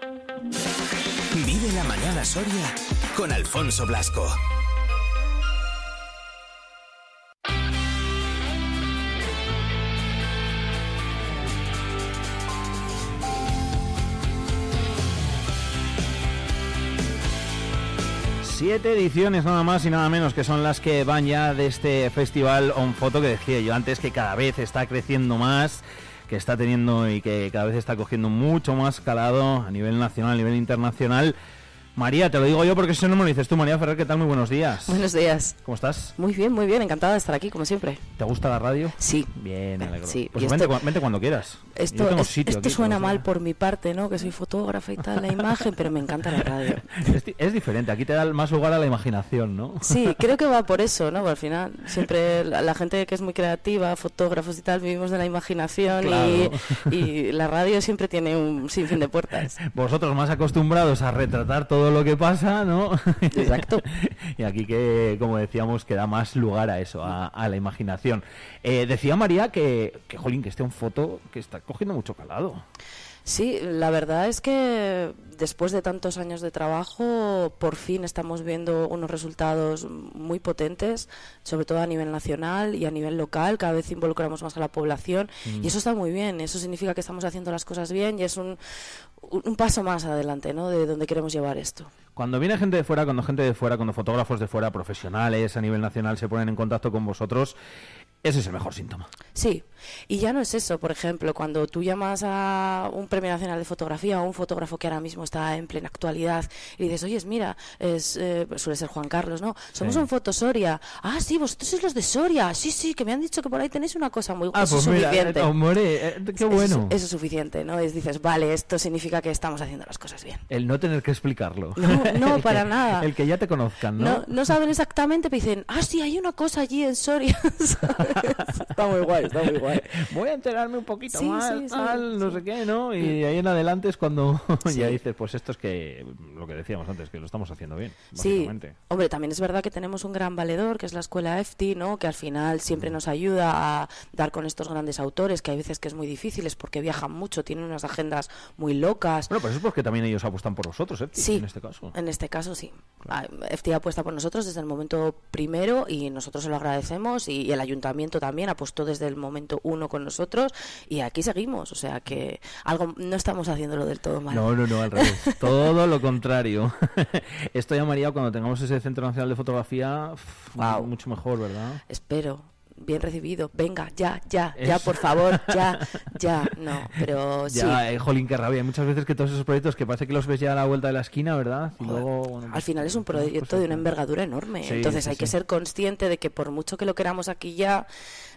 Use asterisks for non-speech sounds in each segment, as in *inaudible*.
Vive la mañana Soria con Alfonso Blasco. Siete ediciones nada más y nada menos que son las que van ya de este festival On Foto que decía yo antes que cada vez está creciendo más, que está teniendo y que cada vez está cogiendo mucho más calado a nivel nacional, a nivel internacional. María, te lo digo yo porque si no me lo dices tú, María Ferrer, ¿qué tal? Muy buenos días. Buenos días. ¿Cómo estás? Muy bien, muy bien, encantada de estar aquí, como siempre. ¿Te gusta la radio? Sí. Bien, alegro. Sí, Pues vente, esto- cu- vente cuando quieras. Esto, Yo tengo es- sitio esto aquí, suena mal sea. por mi parte, ¿no? Que soy fotógrafa y tal, la imagen, pero me encanta la radio. *laughs* Es, di- es diferente, aquí te da más lugar a la imaginación, ¿no? Sí, *laughs* creo que va por eso, ¿no? Al final, siempre la, la gente que es muy creativa, fotógrafos y tal, vivimos de la imaginación Claro. y, y la radio siempre tiene un sinfín de puertas. *laughs* Vosotros más acostumbrados a retratar todo lo que pasa, ¿no? *laughs* Exacto. y aquí que, como decíamos, que da más lugar a eso, a, a la imaginación. Eh, decía María que, que, jolín, que esté un foto que está cogiendo mucho calado. Sí, la verdad es que después de tantos años de trabajo, por fin estamos viendo unos resultados muy potentes, sobre todo a nivel nacional y a nivel local. Cada vez involucramos más a la población y eso está muy bien. Eso significa que estamos haciendo las cosas bien y es un, un un paso más adelante, ¿no? De donde queremos llevar esto. Cuando viene gente de fuera, cuando gente de fuera, cuando fotógrafos de fuera, profesionales a nivel nacional se ponen en contacto con vosotros, ese es el mejor síntoma. Sí, y ya no es eso, por ejemplo, cuando tú llamas a un premio nacional de fotografía o un fotógrafo que ahora mismo está en plena actualidad y dices, oye, mira, es, eh, suele ser Juan Carlos, ¿no? Somos Sí. un foto Soria. Ah, sí, vosotros sois los de Soria. Sí, sí, que me han dicho que por ahí tenéis una cosa muy Ah, eso pues es mira, suficiente. hombre, eh, qué bueno. Eso, es suficiente, ¿no? Es, dices, vale, esto significa que estamos haciendo las cosas bien. El no tener que explicarlo. No, *laughs* para que- nada. El que ya te conozcan, ¿no? No, no saben exactamente, pero dicen, ah, sí, hay una cosa allí en Soria. *laughs* está muy guay, está muy guay. Voy a enterarme un poquito Sí, más, sí, sí, tal, no sí. sé qué, ¿no? Y ahí en adelante es cuando *laughs* Sí. ya dices, pues esto es que, lo que decíamos antes, que lo estamos haciendo bien, Sí, básicamente. hombre, también es verdad que tenemos un gran valedor, que es la escuela EFTI, ¿no? Que al final siempre nos ayuda a dar con estos grandes autores, que hay veces que es muy difícil, es porque viajan mucho, tienen unas agendas muy locas. Bueno, pues eso es porque también ellos apuestan por vosotros, ¿eh? Sí, En este caso. En este caso sí. Ah, EFTI apuesta por nosotros desde el momento primero y nosotros se lo agradecemos y, y el ayuntamiento también apostó desde el momento uno con nosotros y aquí seguimos. O sea que algo no estamos haciéndolo del todo mal. No, no, no, al revés. *laughs* Todo lo contrario. *laughs* Esto ya, María, cuando tengamos ese Centro Nacional de Fotografía, Guau. mucho mejor, ¿verdad? Espero. Bien recibido. Venga, ya, ya, ya, Eso. por favor, ya, *laughs* ya. No, pero sí. Ya, eh, jolín, qué rabia. Hay muchas veces que todos esos proyectos que parece que los ves ya a la vuelta de la esquina, ¿verdad? Y Joder, luego, bueno, Al final es un proyecto de una envergadura enorme. Sí, Entonces sí, hay que ser consciente de que por mucho que lo queramos aquí ya,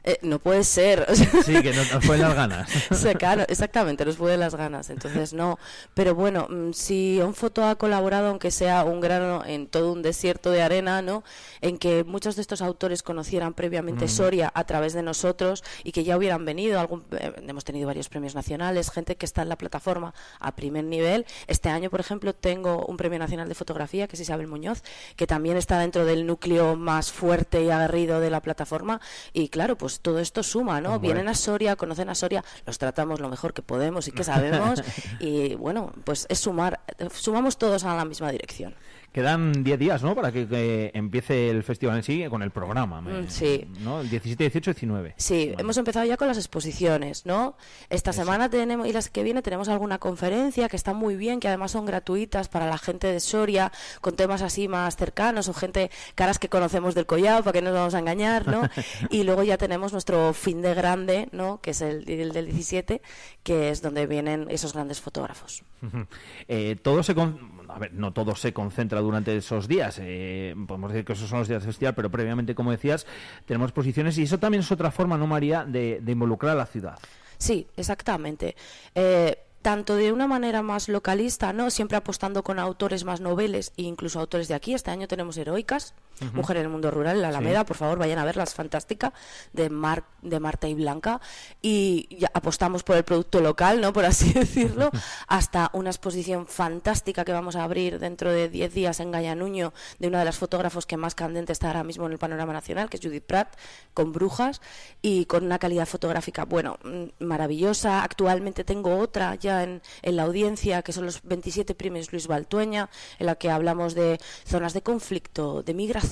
eh, no puede ser. *laughs* Sí, que no- nos pueden las ganas. *laughs* claro, exactamente, nos puede las ganas. Entonces no. Pero bueno, mm, si un foto ha colaborado, aunque sea un grano en todo un desierto de arena, ¿no? En que muchos de estos autores conocieran previamente Soria a través de nosotros y que ya hubieran venido. Algún, eh, hemos tenido varios premios nacionales, gente que está en la plataforma a primer nivel. Este año, por ejemplo, tengo un premio nacional de fotografía, que es Isabel Muñoz, que también está dentro del núcleo más fuerte y aguerrido de la plataforma. Y claro, pues todo esto suma, ¿no? Vienen a Soria, conocen a Soria, los tratamos lo mejor que podemos y que *laughs* sabemos. y bueno, pues es sumar, sumamos todos a la misma dirección. Quedan 10 días, ¿no? Para que, que empiece el festival en sí con el programa. me- Mm, sí. ¿no? El 17, 18, 19. Sí, Vale. hemos empezado ya con las exposiciones, ¿no? Esta semana tenemos y las que viene tenemos alguna conferencia que está muy bien, que además son gratuitas para la gente de Soria, con temas así más cercanos o gente caras que conocemos del collado, para que no nos vamos a engañar, ¿no? *laughs* y luego ya tenemos nuestro fin de grande, ¿no? Que es el, el del 17, que es donde vienen esos grandes fotógrafos. *laughs* Eh, todo se con- a ver, no todo se concentra durante esos días. eh, podemos decir que esos son los días de pero previamente, como decías, tenemos posiciones y eso también es otra forma, ¿no, María, de, de involucrar a la ciudad? Sí, exactamente. Eh, tanto de una manera más localista, ¿no? Siempre apostando con autores más noveles e incluso autores de aquí. Este año tenemos Heroicas, Mujer en el mundo rural, la Alameda, por favor, vayan a verla, es fantástica, de, Mar, de Marta y Blanca. Y ya apostamos por el producto local, ¿no? Por así *laughs* decirlo, hasta una exposición fantástica que vamos a abrir dentro de 10 días en Gallanuño de una de las fotógrafos que más candente está ahora mismo en el panorama nacional, que es Judith Pratt, con brujas y con una calidad fotográfica, bueno, mm, maravillosa. Actualmente tengo otra ya en, en la audiencia, que son los 27 premios Luis Baltueña, en la que hablamos de zonas de conflicto, de migración,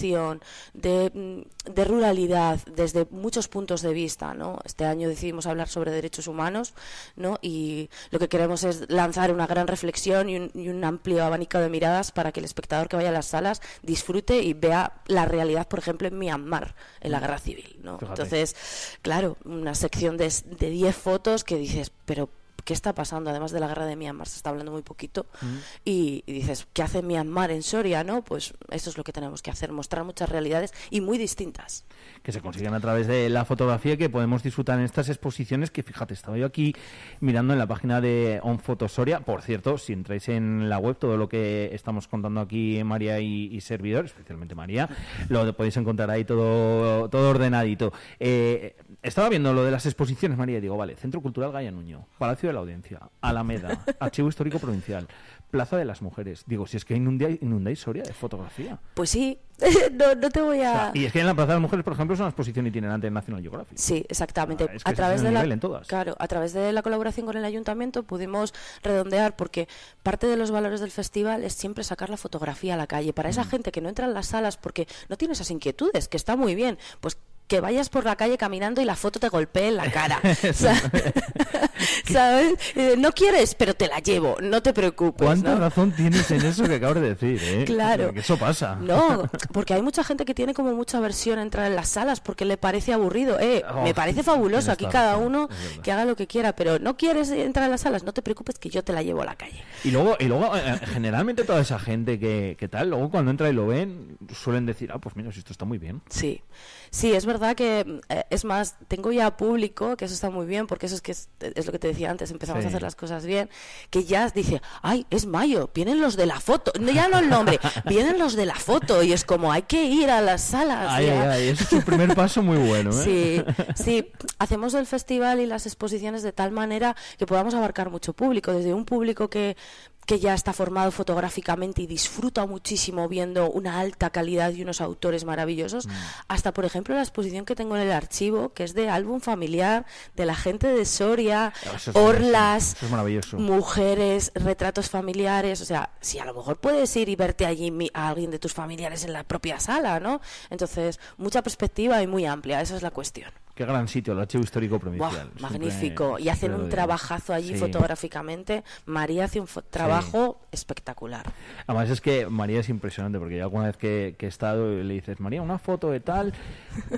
de, mm, de ruralidad, desde muchos puntos de vista, ¿no? Este año decidimos hablar sobre derechos humanos, ¿no? Y lo que queremos es lanzar una gran reflexión y un, y un amplio abanico de miradas para que el espectador que vaya a las salas disfrute y vea la realidad, por ejemplo, en Myanmar, en la guerra civil, ¿no? Entonces, claro, una sección de, de 10 fotos que dices, pero ¿qué está pasando? Además de la guerra de Myanmar, se está hablando muy poquito. Y, y dices, ¿qué hace Myanmar en Soria? ¿no? Pues eso es lo que tenemos que hacer, mostrar muchas realidades y muy distintas. que se consiguen a través de la fotografía que podemos disfrutar en estas exposiciones que fíjate estaba yo aquí mirando en la página de On Fotosoria por cierto si entráis en la web todo lo que estamos contando aquí María y, y servidor especialmente María lo podéis encontrar ahí todo todo ordenadito Eh, estaba viendo lo de las exposiciones María y digo vale Centro Cultural Gaya Nuño Palacio de la Audiencia Alameda *laughs* Archivo Histórico Provincial Plaza de las Mujeres digo si es que inundáis, inundáis Soria de fotografía Pues sí, *laughs* no, no te voy O a... sea, y es que en la Plaza de las Mujeres, por ejemplo, es una exposición itinerante en National Geographic. Sí, exactamente. Ah, es que a través de la en todas. claro, a través de la colaboración con el ayuntamiento pudimos redondear porque parte de los valores del festival es siempre sacar la fotografía a la calle para Mm. esa gente que no entra en las salas porque no tiene esas inquietudes, que está muy bien, pues que vayas por la calle caminando y la foto te golpee en la cara. *laughs* Sa- *laughs* ¿Sabes? Eh, No quieres, pero te la llevo, no te preocupes. ¿Cuánta ¿no? razón tienes en eso que acabas de decir? eh? Claro. Que eso pasa. No, porque hay mucha gente que tiene como mucha aversión a entrar en las salas porque le parece aburrido. Eh, Oh, me parece fabuloso. Aquí cada uno que haga lo que quiera, pero no quieres entrar en las salas, no te preocupes que yo te la llevo a la calle. Y luego, y luego eh, generalmente toda esa gente que, que tal, luego cuando entra y lo ven, suelen decir, ah, pues mira, si esto está muy bien. Sí, sí, es verdad que eh, es más, tengo ya público, que eso está muy bien, porque eso es que es, es lo que te decía antes, empezamos Sí. a hacer las cosas bien, que ya dice, ay, es mayo, vienen los de la foto, no, ya no el nombre, *laughs* vienen los de la foto, y es como, hay que ir a las salas. Ay, ay, ay, eso es un primer paso muy bueno, ¿eh? Sí, *laughs* sí, hacemos el festival y las exposiciones de tal manera que podamos abarcar mucho público, desde un público que, que ya está formado fotográficamente y disfruta muchísimo viendo una alta calidad y unos autores maravillosos, hasta por ejemplo la exposición que tengo en el archivo, que es de álbum familiar de la gente de Soria, es orlas, es mujeres, retratos familiares, o sea, si a lo mejor puedes ir y verte allí a alguien de tus familiares en la propia sala, ¿no? Entonces, mucha perspectiva y muy amplia, esa es la cuestión. Qué gran sitio, el Archivo Histórico Provincial. Magnífico. Y hacen un trabajazo allí Sí. fotográficamente. María hace un trabajo espectacular. Además es que María es impresionante porque yo alguna vez que, que he estado y le dices, María, una foto de tal,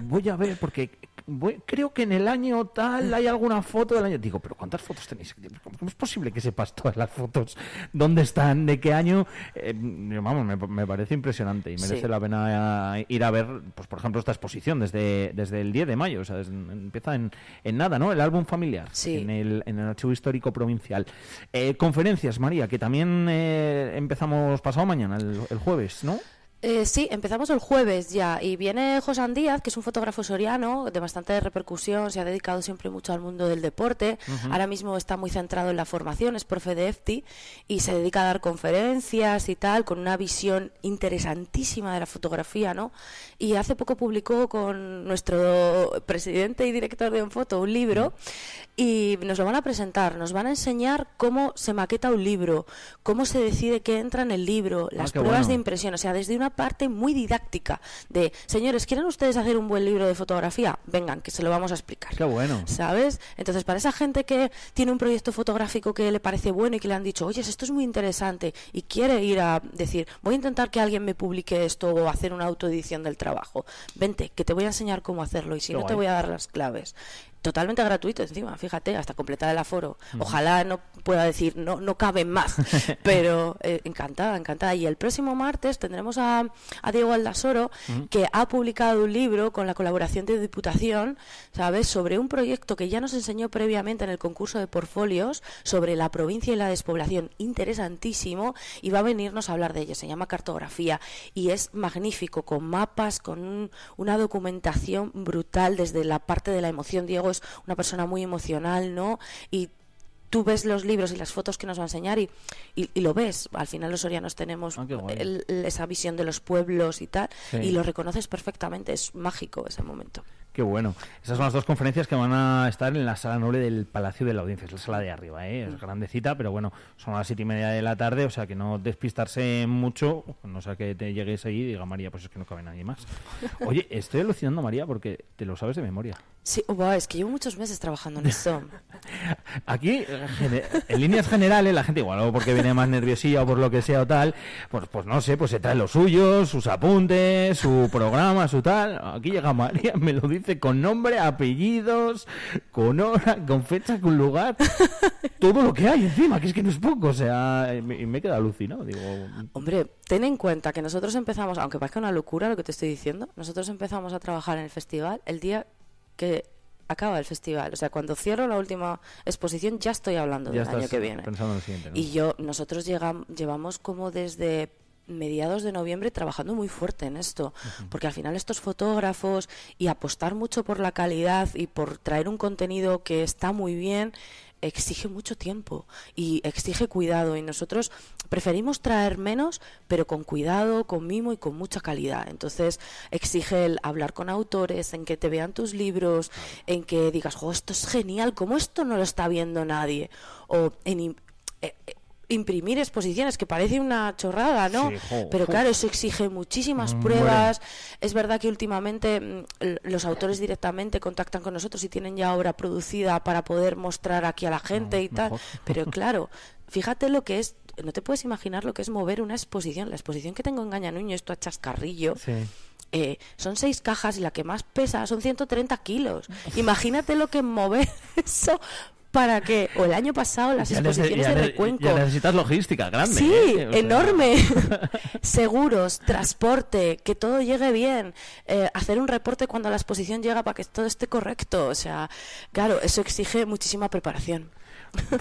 voy a ver porque voy- creo que en el año tal hay alguna foto del año. Digo, pero ¿cuántas fotos tenéis? ¿Cómo es posible que sepas todas las fotos? ¿Dónde están? ¿De qué año? Eh, vamos, me, me parece impresionante y merece Sí. la pena ir a ver, pues por ejemplo, esta exposición desde, desde el 10 de mayo. O sea, empieza en, en nada, ¿no? El álbum familiar Sí. en, el, en el Archivo Histórico Provincial. Eh, conferencias, María, que también eh, empezamos pasado mañana, el, el jueves, ¿no? Eh, sí, empezamos el jueves ya y viene José Díaz, que es un fotógrafo soriano de bastante repercusión, se ha dedicado siempre mucho al mundo del deporte, ahora mismo está muy centrado en la formación, es profe de EFTI y se dedica a dar conferencias y tal, con una visión interesantísima de la fotografía, ¿no? Y hace poco publicó con nuestro presidente y director de Enfoto un libro y nos lo van a presentar, nos van a enseñar cómo se maqueta un libro, cómo se decide qué entra en el libro, las qué pruebas bueno. de impresión, o sea, desde una parte muy didáctica de, señores, ¿quieren ustedes hacer un buen libro de fotografía? Vengan, que se lo vamos a explicar. Qué bueno. ¿Sabes? Entonces, para esa gente que tiene un proyecto fotográfico que le parece bueno y que le han dicho, oye, esto es muy interesante y quiere ir a decir, voy a intentar que alguien me publique esto o hacer una autoedición del trabajo, vente, que te voy a enseñar cómo hacerlo y si Qué no te voy a dar las claves. Totalmente gratuito encima, fíjate, hasta completar el aforo. Ojalá no pueda decir, no, no caben más, *laughs* pero eh, encantada, encantada. Y el próximo martes tendremos a, a Diego Aldasoro, que ha publicado un libro con la colaboración de Diputación, ¿sabes?, sobre un proyecto que ya nos enseñó previamente en el concurso de portfolios sobre la provincia y la despoblación. Interesantísimo, y va a venirnos a hablar de ello. Se llama Cartografía y es magnífico, con mapas, con una documentación brutal desde la parte de la emoción. Diego una persona muy emocional, ¿no? Y tú ves los libros y las fotos que nos va a enseñar y, y, lo ves. Al final los sorianos tenemos ah, esa visión de los pueblos y tal, y lo reconoces perfectamente. Es mágico ese momento. Qué bueno. Esas son las dos conferencias que van a estar en la sala noble del Palacio de la Audiencia, es la sala de arriba, ¿eh? es grandecita, pero bueno, son a las siete y media de la tarde, o sea que no despistarse mucho, no sea que te llegues ahí y diga María, pues es que no cabe nadie más. *laughs* Oye, estoy alucinando María porque te lo sabes de memoria. Sí, es que llevo muchos meses trabajando en esto. *laughs* Aquí, en líneas generales, la gente, igual o porque viene más nerviosilla o por lo que sea o tal, pues, pues no sé, pues se trae los suyos, sus apuntes, su programa, su tal. Aquí llega María, me lo dice con nombre, apellidos, con hora, con fecha, con lugar, todo lo que hay encima, que es que no es poco, o sea, me, me he quedado alucinado. Digo... Hombre, ten en cuenta que nosotros empezamos, aunque parezca una locura lo que te estoy diciendo, nosotros empezamos a trabajar en el festival el día que acaba el festival. O sea, cuando cierro la última exposición ya estoy hablando del año que viene. Y yo, nosotros llegamos, llevamos como desde mediados de noviembre trabajando muy fuerte en esto, porque al final estos fotógrafos y apostar mucho por la calidad y por traer un contenido que está muy bien, exige mucho tiempo y exige cuidado y nosotros preferimos traer menos pero con cuidado, con mimo y con mucha calidad. Entonces exige el hablar con autores, en que te vean tus libros, en que digas, oh, esto es genial, como esto no lo está viendo nadie? O en... Eh, eh, imprimir exposiciones, que parece una chorrada, ¿no? Pero claro, eso exige muchísimas pruebas. Es verdad que últimamente mm, los autores directamente contactan con nosotros y tienen ya obra producida para poder mostrar aquí a la gente y tal. Pero *laughs* claro, fíjate lo que es, no te puedes imaginar lo que es mover una exposición. La exposición que tengo en Gañanuño, esto a chascarrillo. Eh, son seis cajas y la que más pesa son 130 kilos. Imagínate lo que mover *laughs* eso para que, o el año pasado, las exposiciones de Recuenco. Ya necesitas logística grande. Sí, ¿eh? enorme. *laughs* Seguros, transporte, que todo llegue bien, eh, hacer un reporte cuando la exposición llega para que todo esté correcto. O sea, claro, eso exige muchísima preparación.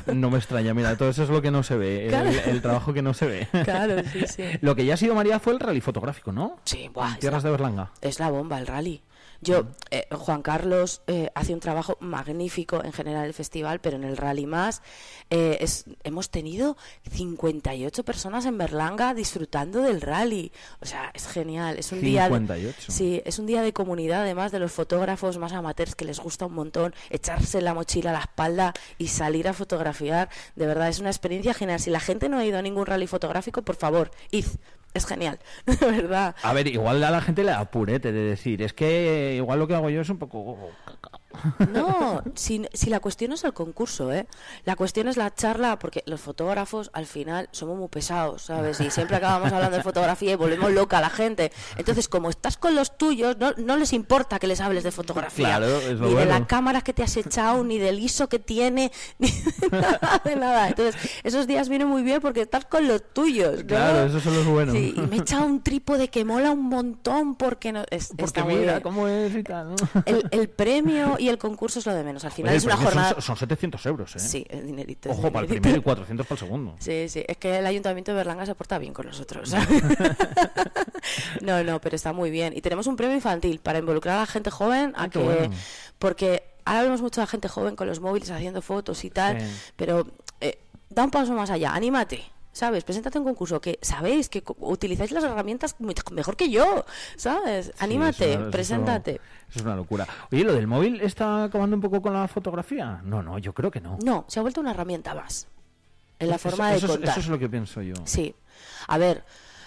No me extraña, mira, todo eso es lo que no se ve, el, trabajo que no se ve. Claro, sí, sí. Lo que ya ha sido María fue el rally fotográfico, ¿no? Sí, buah, Tierras de Berlanga. Es la bomba, el rally. Yo, eh, Juan Carlos eh, hace un trabajo magnífico en general el festival, pero en el rally más eh, es, hemos tenido 58 personas en Berlanga disfrutando del rally. O sea, es genial. Es un 58. día. sí, es un día de comunidad, además de los fotógrafos más amateurs que les gusta un montón echarse la mochila a la espalda y salir a fotografiar. De verdad, es una experiencia genial. Si la gente no ha ido a ningún rally fotográfico, por favor, id es genial, *laughs* de verdad. A ver, igual a la gente le apurete de decir, es que igual lo que hago yo es un poco *laughs* no, si, si, la cuestión no es el concurso, ¿eh? La cuestión es la charla, porque los fotógrafos al final somos muy pesados, ¿sabes? Y siempre acabamos hablando de fotografía y volvemos loca a la gente. Entonces, como estás con los tuyos, no, no les importa que les hables de fotografía. ni de la cámara que te has echado, ni del ISO que tiene, *laughs* ni de nada, de nada. Entonces, esos días vienen muy bien porque estás con los tuyos. Claro, esos son los buenos. y me he echado un trípode que mola un montón porque no... Es, porque mira, cómo es y tal. El, el premio y el concurso es lo de menos. Al final es una jornada. Son, 700 euros, ¿eh? Sí, el dinerito. Ojo, para el primero y 400 para el segundo. *laughs* Sí, sí. Es que el ayuntamiento de Berlanga se porta bien con nosotros. *laughs* no, no, pero está muy bien. Y tenemos un premio infantil para involucrar a la gente joven a que. Porque ahora vemos mucha gente joven con los móviles haciendo fotos y tal, pero eh, da un paso más allá. Anímate. ¿Sabes? Preséntate un concurso que sabéis que utilizáis las herramientas mejor que yo, ¿sabes? Anímate, preséntate. Eso, es una locura. Oye, ¿lo del móvil está acabando un poco con la fotografía? No, no, yo creo que no. No, se ha vuelto una herramienta más. En la forma de contar. Eso es lo que pienso yo. Sí. A ver,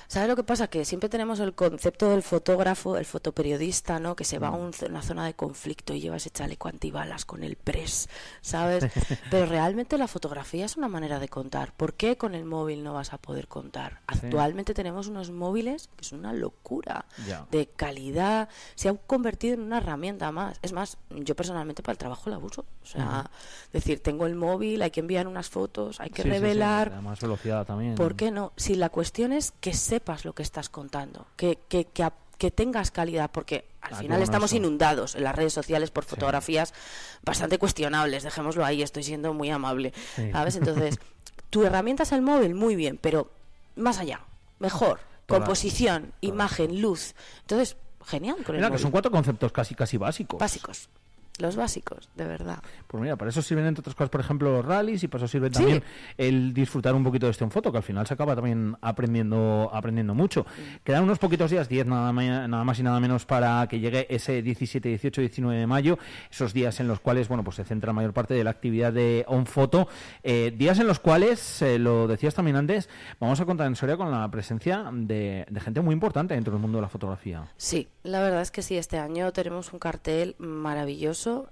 ¿Sabes lo que pasa? Que siempre tenemos el concepto del fotógrafo, el fotoperiodista, ¿no? Que se va a Mm. un- una zona de conflicto y lleva ese chaleco antibalas con el press, ¿sabes? *laughs* Pero realmente la fotografía es una manera de contar. ¿Por qué con el móvil no vas a poder contar? Actualmente tenemos unos móviles que son una locura de calidad. Se ha convertido en una herramienta más. Es más, yo personalmente para el trabajo la uso. O sea, decir, tengo el móvil, hay que enviar unas fotos, hay que Sí, sí, sí, revelar. Además, velocidad también. ¿Por qué no? Si la cuestión es que sepas lo que estás contando, que, que, que, que tengas calidad, porque al Ah, final estamos inundados en las redes sociales por fotografías bastante cuestionables, dejémoslo ahí, estoy siendo muy amable, Sí. ¿sabes? Entonces, *laughs* tu herramienta es el móvil, muy bien, pero más allá, mejor, Toda- composición, imagen, luz. Entonces, genial con el Mira, que son cuatro conceptos casi casi básicos. Básicos, los básicos, de verdad. Pues mira, para eso sirven entre otras cosas, por ejemplo, los rallies y para eso sirve Sí. también el disfrutar un poquito de este foto, que al final se acaba también aprendiendo aprendiendo mucho. Quedan unos poquitos días, 10 nada, nada más y nada menos para que llegue ese 17, 18, 19 de mayo, esos días en los cuales, bueno, pues se centra la mayor parte de la actividad de On Photo, eh, días en los cuales, eh, lo decías también antes, vamos a contar en Soria con la presencia de, de gente muy importante dentro del mundo de la fotografía. Sí, la verdad es que sí, este año tenemos un cartel maravilloso eso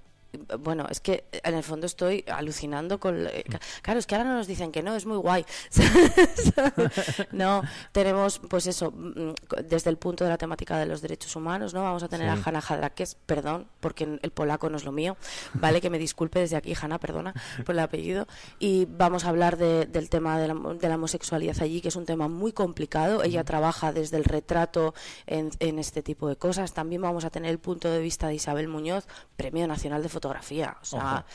bueno, es que en el fondo estoy alucinando con... eh, ca- Claro, es que ahora no nos dicen que no, es muy guay. *laughs* no, tenemos pues eso, mm, desde el punto de la temática de los derechos humanos, ¿no? Vamos a tener Sí. a Hanna Jadrakes, perdón, porque el polaco no es lo mío, ¿vale? Que me disculpe desde aquí, Hanna, perdona por el apellido. Y vamos a hablar de- del tema de la, de la homosexualidad allí, que es un tema muy complicado. Ella trabaja desde el retrato en, en este tipo de cosas. También vamos a tener el punto de vista de Isabel Muñoz, Premio Nacional de Fotografía. O sea,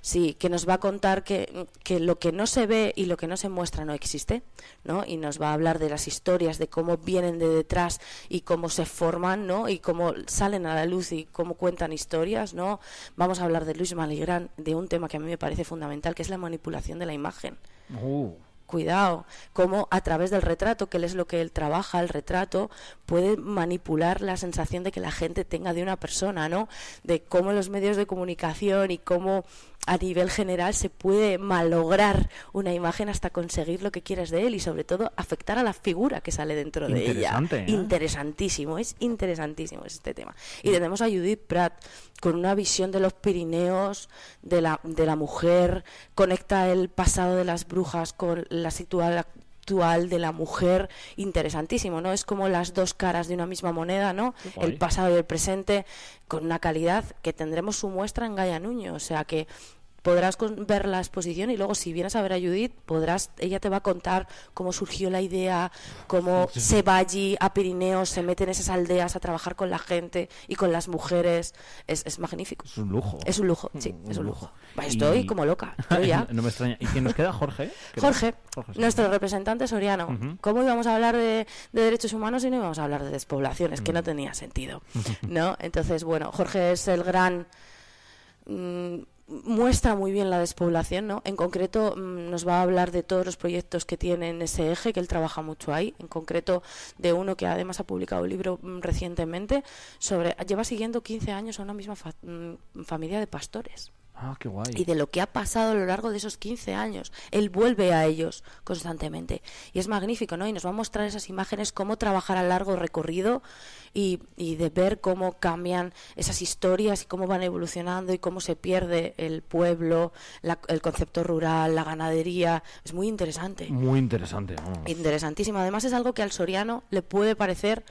sí, que nos va a contar que, que lo que no se ve y lo que no se muestra no existe, ¿no? Y nos va a hablar de las historias, de cómo vienen de detrás y cómo se forman, ¿no? Y cómo salen a la luz y cómo cuentan historias, ¿no? Vamos a hablar de Luis Maligrán, de un tema que a mí me parece fundamental, que es la manipulación de la imagen Uh, cuidado, cómo a través del retrato, que es lo que él trabaja, el retrato, puede manipular la sensación de que la gente tenga de una persona, ¿no? De cómo los medios de comunicación y cómo a nivel general se puede malograr una imagen hasta conseguir lo que quieres de él y sobre todo afectar a la figura que sale dentro de ella. ¿eh? Interesantísimo, es interesantísimo este tema. Y tenemos a Judith Pratt con una visión de los Pirineos, de la, de la mujer, conecta el pasado de las brujas con la situación actual de la mujer, interesantísimo, ¿no? Es como las dos caras de una misma moneda, ¿no? El pasado y el presente, con una calidad que tendremos su muestra en Gaia Nuño, o sea que podrás ver la exposición y luego si vienes a ver a Judith podrás ella te va a contar cómo surgió la idea cómo se va allí a Pirineos se mete en esas aldeas a trabajar con la gente y con las mujeres es, es magnífico es un lujo. es un lujo sí Un es un lujo. estoy Y- como loca ya *laughs* no me extraña. ¿Y quién nos queda? Jorge. ¿Qué Jorge, tal? Jorge, sí. nuestro representante soriano. ¿Cómo íbamos a hablar de, de derechos humanos y no íbamos a hablar de despoblación? Es que Mm. no tenía sentido, *laughs* ¿no? Entonces, bueno, Jorge es el gran... mm, muestra muy bien la despoblación, ¿no? En concreto mm, nos va a hablar de todos los proyectos que tiene en ese eje, que él trabaja mucho ahí, en concreto de uno que además ha publicado un libro mm, recientemente sobre lleva siguiendo 15 años a una misma fa- mm, familia de pastores Ah, qué guay. y de lo que ha pasado a lo largo de esos 15 años. Él vuelve a ellos constantemente. Y es magnífico, ¿no? Y nos va a mostrar esas imágenes, cómo trabajar a largo recorrido y, y de ver cómo cambian esas historias y cómo van evolucionando y cómo se pierde el pueblo, la- el concepto rural, la ganadería. Es muy interesante. Muy interesante. vamos. Interesantísimo. Además es algo que al soriano le puede parecer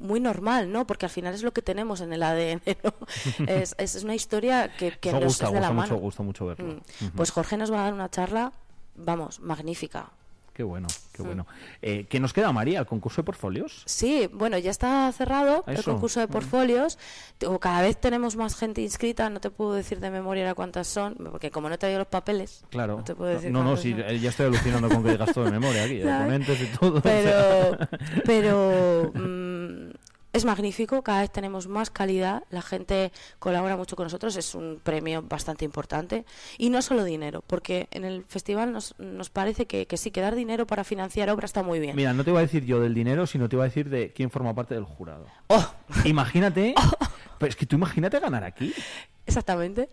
muy normal, ¿no? Porque al final es lo que tenemos en el ADN, ¿no? *laughs* es, es una historia que, que nos gusta, es de la mano. mucho, gusta mucho verlo. Mm. Pues Jorge nos va a dar una charla, vamos, magnífica. Qué bueno, Mm. qué bueno. Eh, ¿Qué nos queda, María? ¿El concurso de portfolios? Sí, bueno, ya está cerrado el concurso de portfolios. O cada vez tenemos más gente inscrita, no te puedo decir de memoria cuántas son, porque como no he traído los papeles, Claro. no te puedo decir no, no, sí, son. eh, ya estoy alucinando con que digas todo de memoria aquí, *laughs* documentos y todo. o sea. pero pero *laughs* mm, es magnífico cada vez tenemos más calidad la gente colabora mucho con nosotros es un premio bastante importante. Y no solo dinero porque en el festival nos, nos parece que, que sí que dar dinero para financiar obra está muy bien. Mira, no te iba a decir yo del dinero, sino te iba a decir de quién forma parte del jurado. oh. Imagínate, *laughs* pero es que tú imagínate ganar aquí. exactamente.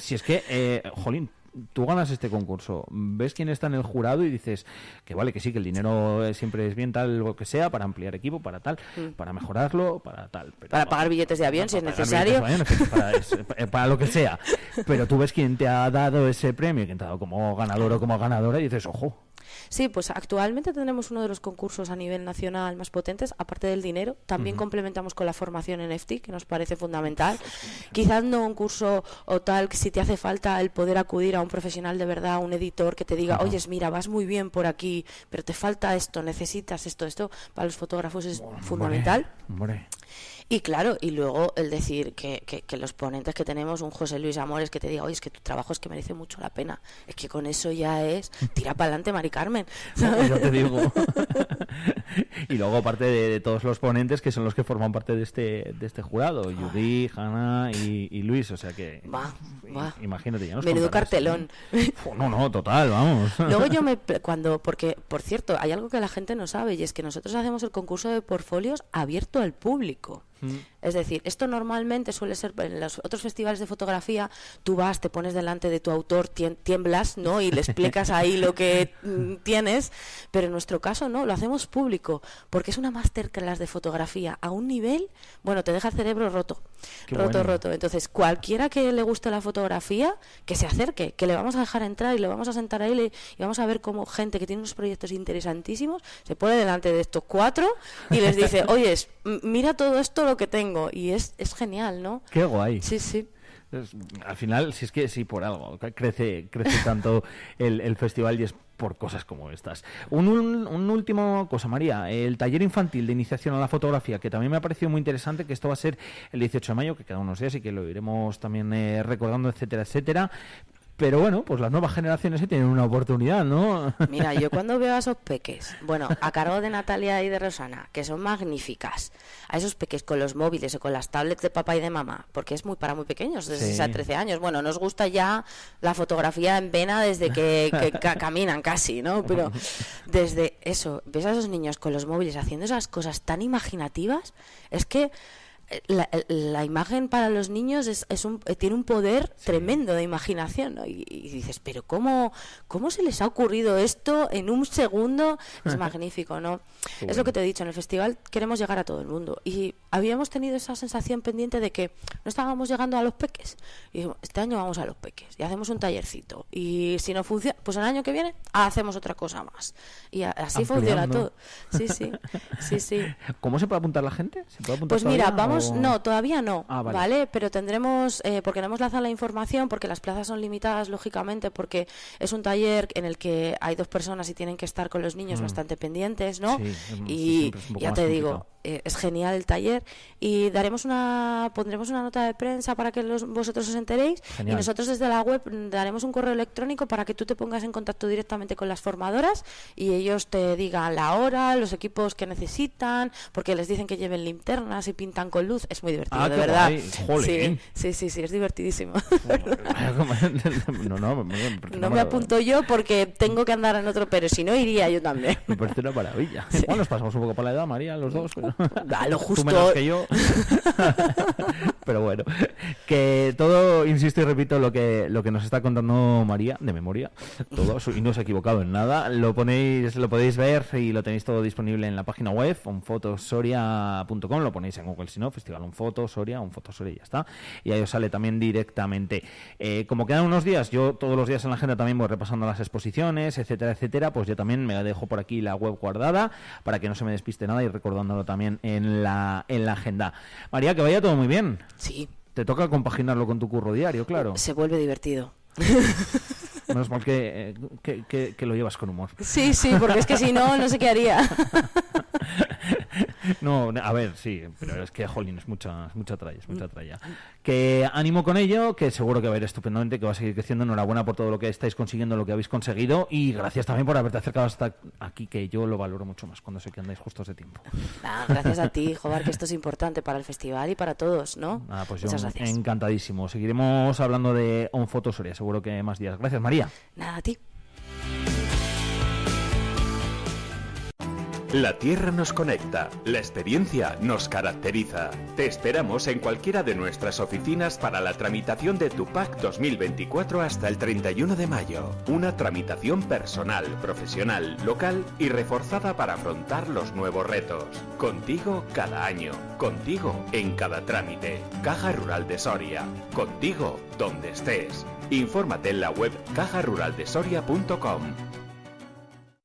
Si es que, eh, jolín, tú ganas este concurso, ves quién está en el jurado y dices que vale, que sí, que el dinero siempre es bien tal, lo que sea, para ampliar equipo, para tal, Mm. para mejorarlo, para tal. pero- Para pagar billetes de avión si es necesario. avión, para, *laughs* es- para lo que sea. Pero tú ves quién te ha dado ese premio, quién te ha dado como ganador o como ganadora y dices, ojo, Sí, pues actualmente tenemos uno de los concursos a nivel nacional más potentes, aparte del dinero. También complementamos con la formación en FT, que nos parece fundamental. Quizás no un curso o tal, que si te hace falta el poder acudir a un profesional de verdad, un editor que te diga, oye, mira, vas muy bien por aquí, pero te falta esto, necesitas esto, esto, para los fotógrafos es fundamental. Y claro, y luego el decir que, que, que los ponentes que tenemos, un José Luis Amores que te diga, oye, es que tu trabajo es que merece mucho la pena. Es que con eso ya es, tira para adelante, Mari Carmen. yo te digo. *laughs* y luego aparte de, de todos los ponentes que son los que forman parte de este de este jurado, Judy, Hanna y, y Luis, o sea que Va, va. imagínate ya nos Menudo cartelón. No, no, total, vamos. *laughs* Luego yo me cuando porque por cierto hay algo que la gente no sabe y es que nosotros hacemos el concurso de portfolios abierto al público. Mm. Es decir, esto normalmente suele ser en los otros festivales de fotografía, tú vas, te pones delante de tu autor, tiemblas, ¿no? Y le explicas ahí lo que mm, tienes, pero en nuestro caso no, lo hacemos público, porque es una masterclass de fotografía a un nivel, bueno, te deja el cerebro roto. Qué roto, bueno. roto. Entonces, cualquiera que le guste la fotografía, que se acerque, que le vamos a dejar entrar y le vamos a sentar ahí le- y vamos a ver cómo gente que tiene unos proyectos interesantísimos se pone delante de estos cuatro y les dice, *laughs* oye, mira todo esto lo que tengo. Y es, es genial, ¿no? Qué guay. Sí, sí. Al final, si es que sí, por algo, crece, crece tanto *laughs* el, el festival y es por cosas como estas. Un, un, un último cosa, María, el taller infantil de iniciación a la fotografía, que también me ha parecido muy interesante, que esto va a ser el 18 de mayo, que queda unos días y que lo iremos también eh, recordando, etcétera, etcétera. Pero bueno, pues las nuevas generaciones sí tienen una oportunidad, ¿no? *laughs* Mira, yo cuando veo a esos peques, bueno, a cargo de Natalia y de Rosana, que son magníficas, a esos peques con los móviles o con las tablets de papá y de mamá, porque es muy para muy pequeños, desde Sí. 6 a 13 años. Bueno, nos gusta ya la fotografía en vena desde que, que ca- caminan casi, ¿no? Pero desde eso, ves a esos niños con los móviles haciendo esas cosas tan imaginativas, es que la, la imagen para los niños es, es un, eh, tiene un poder tremendo de imaginación ¿no? y, y dices pero cómo cómo se les ha ocurrido esto en un segundo es *laughs* magnífico no es lo que te he dicho en el festival queremos llegar a todo el mundo. Y habíamos tenido esa sensación pendiente de que no estábamos llegando a los peques. Y dijimos, este año vamos a los peques y hacemos un tallercito. Y si no funciona pues el año que viene hacemos otra cosa más y así funciona todo. Sí sí *laughs* sí sí. ¿Cómo se puede apuntar la gente? ¿Se puede apuntar pues mira, vamos, no, todavía no, Ah, vale. vale. Pero tendremos, eh, porque no hemos lanzado la información, porque las plazas son limitadas, lógicamente, porque es un taller en el que hay dos personas y tienen que estar con los niños bastante pendientes, ¿no? Sí, y ya te digo. Eh, es genial el taller y daremos una, pondremos una nota de prensa para que los- vosotros os enteréis Genial. y nosotros desde la web daremos un correo electrónico para que tú te pongas en contacto directamente con las formadoras y ellos te digan la hora, los equipos que necesitan, porque les dicen que lleven linternas y pintan con luz, es muy divertido, Ah, de qué verdad. Sí, sí, sí, sí, es divertidísimo. *laughs* no, no, no me apunto yo porque tengo que andar en otro, pero si no iría yo también. Me parece una maravilla. *laughs* Bueno, nos pasamos un poco por la edad, María, los dos. pero- *laughs* A lo Tú justo. menos que yo. *laughs* pero bueno, *laughs* que todo, insisto y repito, lo que, lo que nos está contando María, de memoria, todo, y no se ha equivocado en nada, lo ponéis, lo podéis ver y lo tenéis todo disponible en la página web, onfotosoria.com, lo ponéis en Google si no, Festival Unfoto, Soria, Unfoto Soria y ya está. Y ahí os sale también directamente. Eh, como quedan unos días, yo todos los días en la agenda también voy repasando las exposiciones, etcétera, etcétera, pues yo también me dejo por aquí la web guardada para que no se me despiste nada y recordándolo también en la, en la agenda. María, que vaya todo muy bien. Sí, Te toca compaginarlo con tu curro diario, claro. se vuelve divertido. *laughs* Menos mal que, eh, que, que- que lo llevas con humor. Sí, sí, porque es que si no, no sé qué haría. *laughs* No, a ver, sí, pero es que, jolín, es mucha, es mucha tralla, es mucha tralla. Que ánimo con ello, que seguro que va a ir estupendamente, que va a seguir creciendo. Enhorabuena por todo lo que estáis consiguiendo, lo que habéis conseguido y gracias también por haberte acercado hasta aquí, que yo lo valoro mucho más cuando sé que andáis justos de tiempo. Nada, gracias a ti, Jobar, que esto es importante para el festival y para todos, ¿no? Nada, pues yo Muchas gracias. encantadísimo. Seguiremos hablando de On Photo Soria, seguro que más días. Gracias, María. Nada, a ti. La tierra nos conecta, la experiencia nos caracteriza. Te esperamos en cualquiera de nuestras oficinas para la tramitación de tu PAC 2024 hasta el 31 de mayo. Una tramitación personal, profesional, local y reforzada para afrontar los nuevos retos. Contigo cada año, contigo en cada trámite. Caja Rural de Soria, contigo donde estés. Infórmate en la web cajaruraldesoria.com.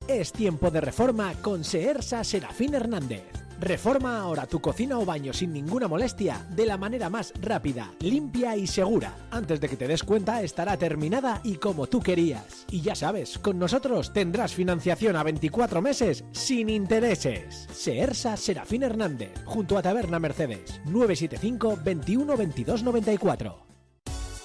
Es tiempo de reforma con Seersa Serafín Hernández. Reforma ahora tu cocina o baño sin ninguna molestia de la manera más rápida, limpia y segura. Antes de que te des cuenta estará terminada y como tú querías. Y ya sabes, con nosotros tendrás financiación a 24 meses sin intereses. Seersa Serafín Hernández, junto a Taberna Mercedes, 975 21 22 94.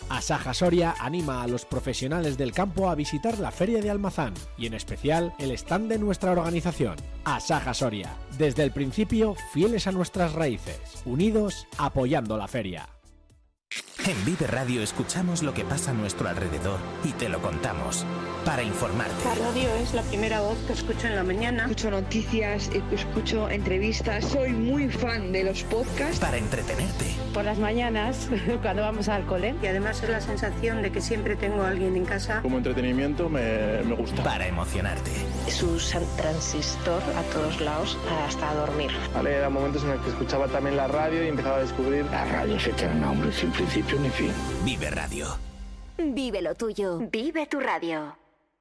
Asaja Soria anima a los profesionales del campo a visitar la Feria de Almazán y en especial el stand de nuestra organización, Asaja Soria. Desde el principio, fieles a nuestras raíces, unidos apoyando la feria. En Vive Radio escuchamos lo que pasa a nuestro alrededor y te lo contamos para informarte. La radio es la primera voz que escucho en la mañana. Escucho noticias, escucho entrevistas, soy muy fan de los podcasts. Para entretenerte. Por las mañanas, *laughs* cuando vamos al cole. Y además es la sensación de que siempre tengo a alguien en casa. Como entretenimiento me, me gusta. Para emocionarte. Su transistor a todos lados hasta dormir. Vale, eran momentos en los que escuchaba también la radio y empezaba a descubrir. La radio es eterna, hombre, sin principio ni fin. Vive Radio. Vive lo tuyo. Vive tu radio.